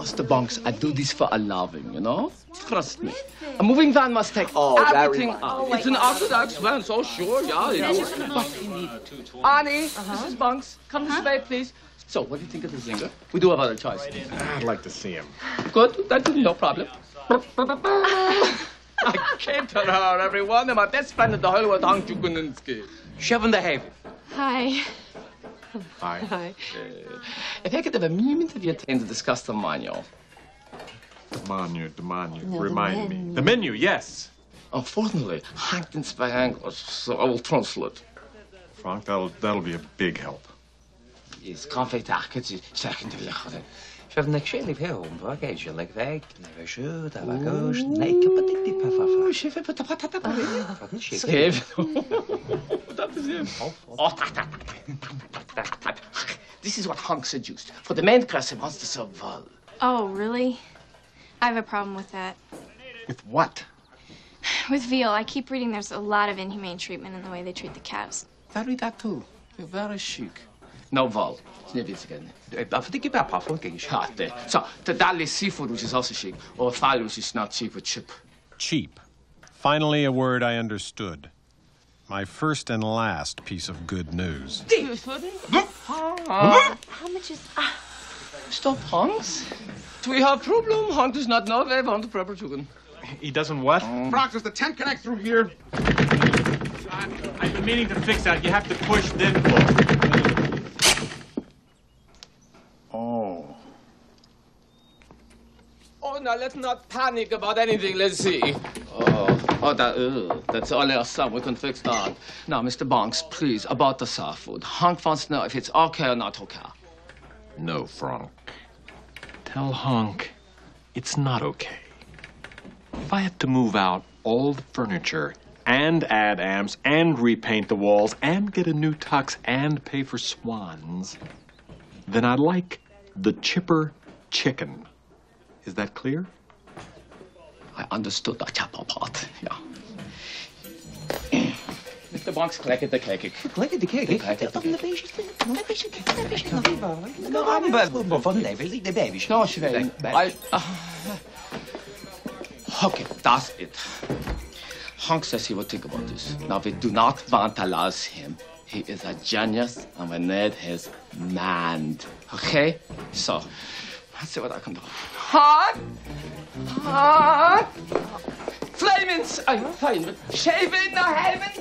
Master Banks, I do this for a loving, you know? Trust me. A moving van must take Oh, that everything reminds- out. it's an orthodox van, so sure, yeah. yeah. But we need uh-huh. Annie, Mrs. Uh-huh. Banks, come this uh-huh. way, please. So, what do you think of the zinger? We do have other choices. I'd like to see him. Good, that's no problem. I came to her, everyone, and my best friend in the whole world, Hank Jukuninski. Seven the Haven. Hi. Hi. Hi. If I could have a moment of your time to discuss the manual. The menu, the menu. No, the Remind me. The menu, yes. Unfortunately, Hank didn't speak English, so I will translate. Franck, that'll that'll be a big help. Is confeitaket second liggen. Siefnik sé lí pe ba géidir le bheith na bheith siú a bh gois le patí pe Chef, put the patata si Skip. that is him. Oh, ta, ta, ta, ta, ta, ta. This is what Hank seduced. For the main course, he wants to serve well. Oh, really? I have a problem with that. With what? With veal, I keep reading there's a lot of inhumane treatment in the way they treat the calves. Very that too. You're very chic. No val. Snippets again. fatí pe pafon cé Hot there. So, the dali seafood, which is also chic, or fowl, which is not cheap, but chip. Cheap. Finally, a word I understood. My first and last piece of good news. How much is. Ah, Stop, Hanks. Do we have problem? Hank does not know where want to proper chicken. He doesn't what? Franck, does the tent connect through here? I've been meaning to fix that. You have to push, then pull. Oh. Oh, now let's not panic about anything. Let's see. Oh, oh, that, ugh, that's all our son. We can fix that. Now, Mr. Banks, please, about the seafood. Hank wants to know if it's okay or not okay. No, Franck. Tell Honk it's not okay. If I have to move out all the furniture and add amps and repaint the walls and get a new tux and pay for swans, then I'd like the chipper chicken. Is that clear? I understood the chapel part, yeah. Mr. Banks, click it, the cake. le de cé fan le de baby No, Schweden. I, uh, okay, that's it. Hank says he will think about this. Now, we do not vandalize him. He is a genius, and we need his mind. Okay? So, let's see what I can do. Hank! Hank! Flamens! Fine. Shaven the heaven!